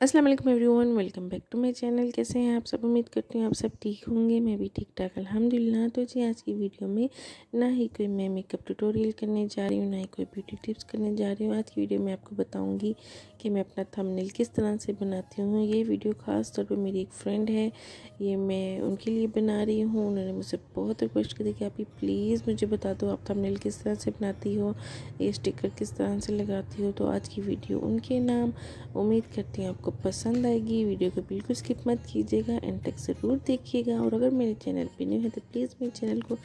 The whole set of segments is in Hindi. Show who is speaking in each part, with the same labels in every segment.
Speaker 1: अस्सलाम वालेकुम everyone welcome back to my channel कैसे हैं आप सब? उम्मीद करती हूँ आप सब ठीक होंगे, मैं भी ठीक ठाक, अल्हम्दुलिल्लाह। तो जी, आज की वीडियो में ना ही कोई मैं मेकअप ट्यूटोरियल करने जा रही हूँ, ना ही कोई ब्यूटी टिप्स करने जा रही हूँ। आज की वीडियो में आपको बताऊँगी कि मैं अपना थंबनेल किस तरह से बनाती हूँ। ये वीडियो ख़ास तौर पर मेरी एक फ्रेंड है, ये मैं उनके लिए बना रही हूँ। उन्होंने मुझसे बहुत रिक्वेस्ट की कि आप प्लीज़ मुझे बता दो आप थंबनेल किस तरह से बनाती हो, ये स्टिकर किस तरह से लगाती हो। तो आज की वीडियो उनके नाम। उम्मीद करती हूँ आपको आपको पसंद आएगी, वीडियो को बिल्कुल स्किप मत कीजिएगा एंड तक ज़रूर देखिएगा। और अगर मेरे चैनल पे न्यू है तो प्लीज़ मेरे चैनल को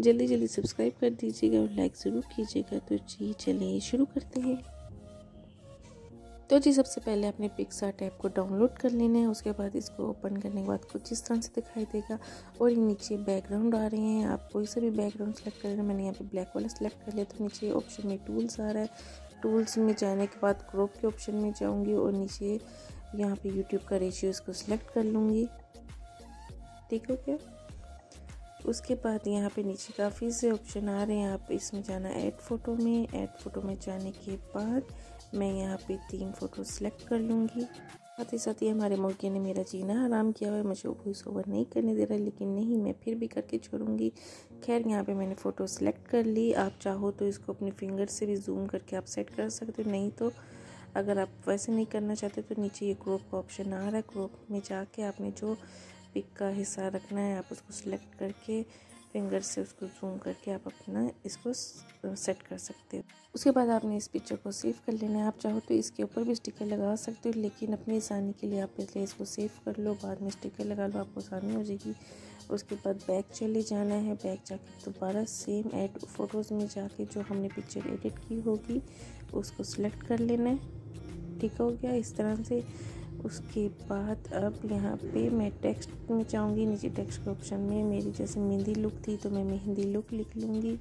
Speaker 1: जल्दी जल्दी सब्सक्राइब कर दीजिएगा और लाइक ज़रूर कीजिएगा। तो जी, चलिए शुरू करते हैं। तो जी, सबसे पहले अपने पिक्सार्ट ऐप को डाउनलोड कर लेना है। उसके बाद इसको ओपन करने के बाद कुछ इस तरह से दिखाई देगा। और ये नीचे बैकग्राउंड आ रहे हैं। आप कोई सा भी बैकग्राउंड सेलेक्ट कर लेना मैंने यहाँ पे ब्लैक वाला सेलेक्ट कर लिया तो नीचे ऑप्शन में टूल्स आ रहा है। टूल्स में जाने के बाद क्रॉप के ऑप्शन में जाऊँगी और नीचे यहाँ पे यूट्यूब का रेशियो इसको सिलेक्ट कर लूँगी। ठीक हो गया उसके बाद यहाँ पे नीचे काफ़ी से ऑप्शन आ रहे हैं। आप इसमें जाना ऐड फ़ोटो में। ऐड फ़ोटो में जाने के बाद मैं यहाँ पे तीन फ़ोटो सेलेक्ट कर लूँगी। साथ ही साथ ही हमारे मुर्गे ने मेरा जीना आराम किया हुआ है, मुझे वॉइस ओवर नहीं करने दे रहा, लेकिन नहीं, मैं फिर भी करके छोड़ूँगी। खैर, यहाँ पे मैंने फ़ोटो सेलेक्ट कर ली। आप चाहो तो इसको अपने फिंगर से भी जूम करके आप सेट कर सकते हो, नहीं तो अगर आप वैसे नहीं करना चाहते तो नीचे ये क्रॉप का ऑप्शन आ रहा है। क्रॉप में जाके आपने जो पिक का हिस्सा रखना है, आप उसको सिलेक्ट करके फिंगर से उसको जूम करके आप अपना इसको सेट कर सकते हो। उसके बाद आपने इस पिक्चर को सेव कर लेना है। आप चाहो तो इसके ऊपर भी स्टिकर लगा सकते हो, लेकिन अपनी आसानी के लिए आप पहले इसको सेव कर लो, बाद में स्टिकर लगा लो, आपको आसानी हो जाएगी। उसके बाद बैक चले जाना है। बैक जाके दोबारा सेम एड फ़ोटोज़ में जाके जो हमने पिक्चर एडिट की होगी, उसको सिलेक्ट कर लेना है। ठीक हो गया इस तरह से। उसके बाद अब यहाँ पे मैं टेक्स्ट में चाहूँगी नीचे टेक्स्ट के ऑप्शन में। मेरी जैसे मेहंदी लुक थी तो मैं मेहंदी लुक लिख लूँगी।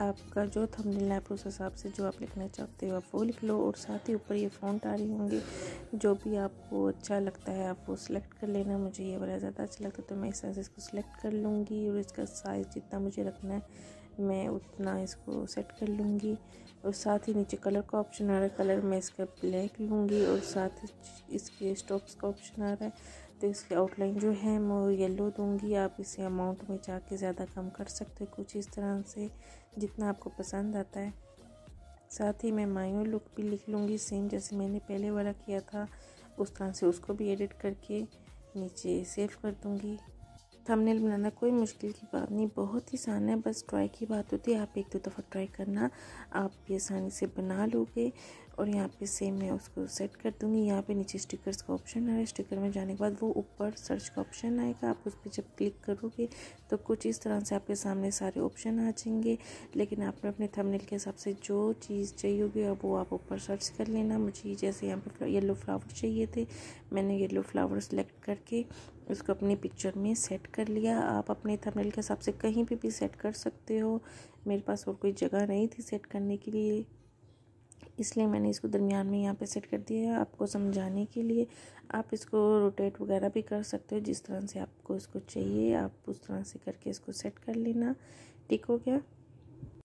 Speaker 1: आपका जो थंबनेल है उस हिसाब से जो आप लिखना चाहते हो, आप वो लिख लो। और साथ ही ऊपर ये फ़ॉन्ट आ रही होंगे। जो भी आपको अच्छा लगता है, आप वो सिलेक्ट कर लेना। मुझे ये वाला ज़्यादा अच्छा लगता है तो मैं इस तरह से इसको सिलेक्ट कर लूँगी। और इसका साइज़ जितना मुझे रखना है मैं उतना इसको सेट कर लूँगी और साथ ही नीचे कलर का ऑप्शन आ रहा है कलर मैं इसका ब्लैक लूँगी और साथ ही इसके स्टॉप्स का ऑप्शन आ रहा है। तो इसकी आउटलाइन जो है, मैं येलो दूँगी। आप इसे अमाउंट में जाके ज़्यादा कम कर सकते हो कुछ इस तरह से, जितना आपको पसंद आता है। साथ ही मैं मायो लुक भी लिख लूँगी सेम जैसे मैंने पहले वाला किया था। उस तरह से उसको भी एडिट करके नीचे सेव कर दूँगी। थंबनेल बनाना कोई मुश्किल की बात नहीं, बहुत ही आसान है, बस ट्राई की बात होती है, आप एक दो दफ़ा ट्राई करना, आप ये आसानी से बना लोगे। और यहाँ पे सेम मैं उसको सेट कर दूँगी। यहाँ पे नीचे स्टिकर्स का ऑप्शन है। स्टिकर में जाने के बाद वो ऊपर सर्च का ऑप्शन आएगा। आप उस पर जब क्लिक करोगे तो कुछ इस तरह से आपके सामने सारे ऑप्शन आ जाएँगे। लेकिन आपने अपने थंबनेल के हिसाब से जो चीज़ चाहिए होगी, अब वो आप ऊपर सर्च कर लेना। मुझे जैसे यहाँ पे येलो फ्लावर चाहिए थे, मैंने येलो फ्लावर सेलेक्ट करके उसको अपनी पिक्चर में सेट कर लिया। आप अपने थंबनेल के हिसाब से कहीं भी भी सेट कर सकते हो। मेरे पास और कोई जगह नहीं थी सेट करने के लिए। इसलिए मैंने इसको दरमियान में यहाँ पे सेट कर दिया है आपको समझाने के लिए। आप इसको रोटेट वगैरह भी कर सकते हो, जिस तरह से आपको इसको चाहिए, आप उस तरह से करके इसको सेट कर लेना। ठीक हो गया?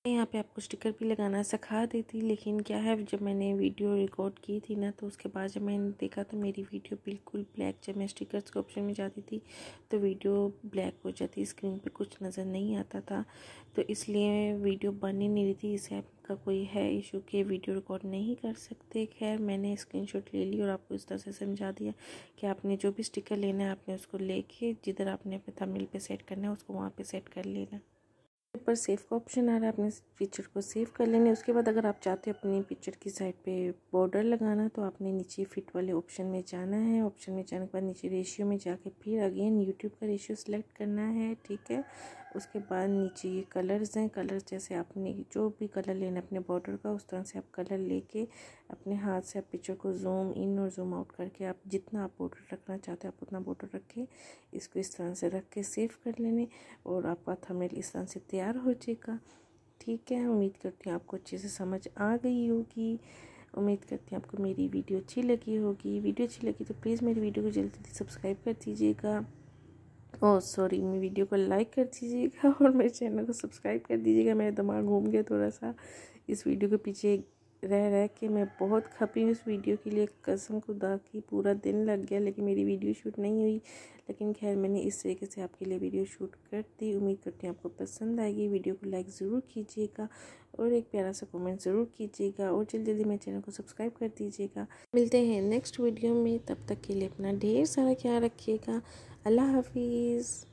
Speaker 1: यहाँ पे आपको स्टिकर भी लगाना सिखा दी थी लेकिन क्या है, जब मैंने वीडियो रिकॉर्ड की थी ना तो उसके बाद जब मैंने देखा तो मेरी वीडियो बिल्कुल ब्लैक जब मैं स्टिकर्स के ऑप्शन में जाती थी तो वीडियो ब्लैक हो जाती स्क्रीन पे कुछ नज़र नहीं आता था। तो इसलिए वीडियो बन ही नहीं रही थी, इस ऐप का कोई है इशू कि वीडियो रिकॉर्ड नहीं कर सकते। खैर, मैंने स्क्रीन ले ली और आपको इस तरह से समझा दिया कि आपने जो भी स्टिकर लेना है, आपने उसको लेके जिधर आपने अपने थंबनेल पे सेट करना है, उसको वहाँ पे सेट कर लेना। ऊपर सेव का ऑप्शन आ रहा है, अपने पिक्चर को सेव कर लेने उसके बाद अगर आप चाहते हो अपनी पिक्चर की साइड पे बॉर्डर लगाना तो आपने नीचे फिट वाले ऑप्शन में जाना है। ऑप्शन में जाने के बाद नीचे रेशियो में जाके फिर अगेन यूट्यूब का रेशियो सेलेक्ट करना है, ठीक है? उसके बाद नीचे ये कलर्स हैं। कलर्स जैसे आपने जो भी कलर लेना अपने बॉर्डर का, उस तरह से आप कलर लेके अपने हाथ से आप पिक्चर को जूम इन और जूम आउट करके आप जितना आप बॉर्डर रखना चाहते हैं, आप उतना बॉर्डर रखें। इसको इस तरह से रख के सेव कर लेने और आपका थंबनेल इस तरह से तैयार हो जाएगा। ठीक है, उम्मीद करती हूँ आपको अच्छे से समझ आ गई होगी। उम्मीद करती हूँ आपको मेरी वीडियो अच्छी लगी होगी। वीडियो अच्छी लगी तो प्लीज़ मेरी वीडियो को जल्दी जल्दी सब्सक्राइब कर दीजिएगा। ओह सॉरी, मेरी वीडियो को लाइक कर दीजिएगा और मेरे चैनल को सब्सक्राइब कर दीजिएगा। मेरा दिमाग घूम गया थोड़ा सा। इस वीडियो के पीछे रह रह के मैं बहुत खपी हूँ उस वीडियो के लिए। कसम खुदा की पूरा दिन लग गया, लेकिन मेरी वीडियो शूट नहीं हुई। लेकिन खैर, मैंने इस तरीके से आपके लिए वीडियो शूट कर दी। उम्मीद करती हूँ आपको पसंद आएगी। वीडियो को लाइक ज़रूर कीजिएगा और एक प्यारा सा कमेंट ज़रूर कीजिएगा और जल्दी जल्दी मेरे चैनल को सब्सक्राइब कर दीजिएगा। मिलते हैं नेक्स्ट वीडियो में। तब तक के लिए अपना ढेर सारा ख्याल रखिएगा। अल्लाह हाफिज़।